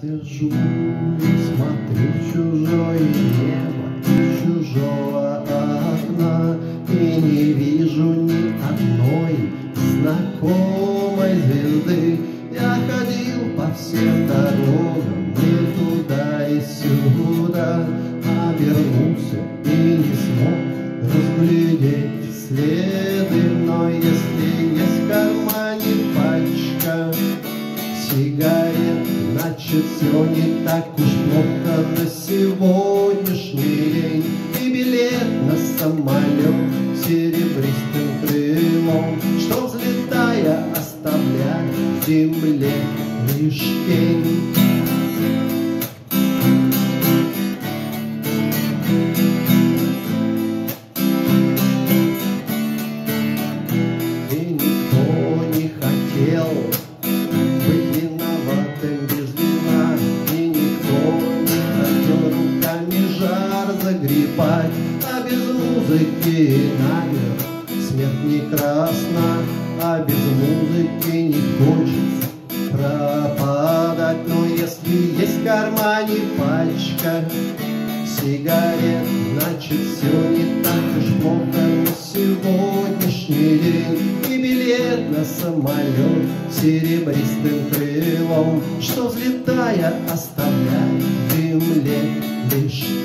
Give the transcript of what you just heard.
сижу и смотрю в чужое небо, чужого окна, И не вижу ни одной знакомой звезды. Я ходил по всем дорогам и туда и сюда, Обернулся и не смог разглядеть следы, Значит, все не так уж плохо на сегодняшний день. И билет на самолет серебристым крылом, Что, взлетая, оставляет земле лишь тень. Загребать, А без музыки намер смерть не красна, А без музыки не хочется пропадать. Но если есть в кармане пачка сигарет, Значит, все не так уж плохо на сегодняшний день. И билет на самолет серебристым крылом, Что, взлетая, оставляет земле лишь.